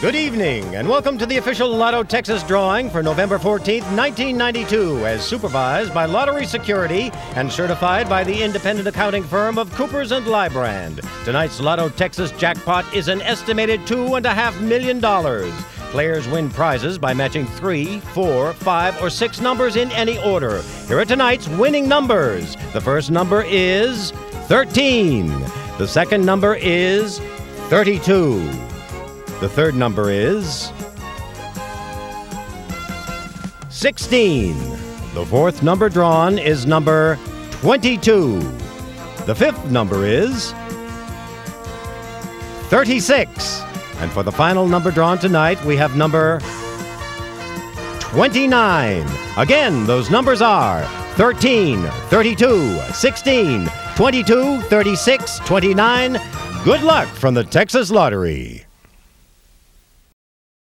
Good evening, and welcome to the official Lotto Texas drawing for November 14th, 1992, as supervised by Lottery Security and certified by the independent accounting firm of Coopers and Lybrand. Tonight's Lotto Texas jackpot is an estimated $2.5 million. Players win prizes by matching three, four, five, or six numbers in any order. Here are tonight's winning numbers. The first number is 13. The second number is 32. The third number is 16. The fourth number drawn is number 22. The fifth number is 36. And for the final number drawn tonight, we have number 29. Again, those numbers are 13, 32, 16, 22, 36, 29. Good luck from the Texas Lottery.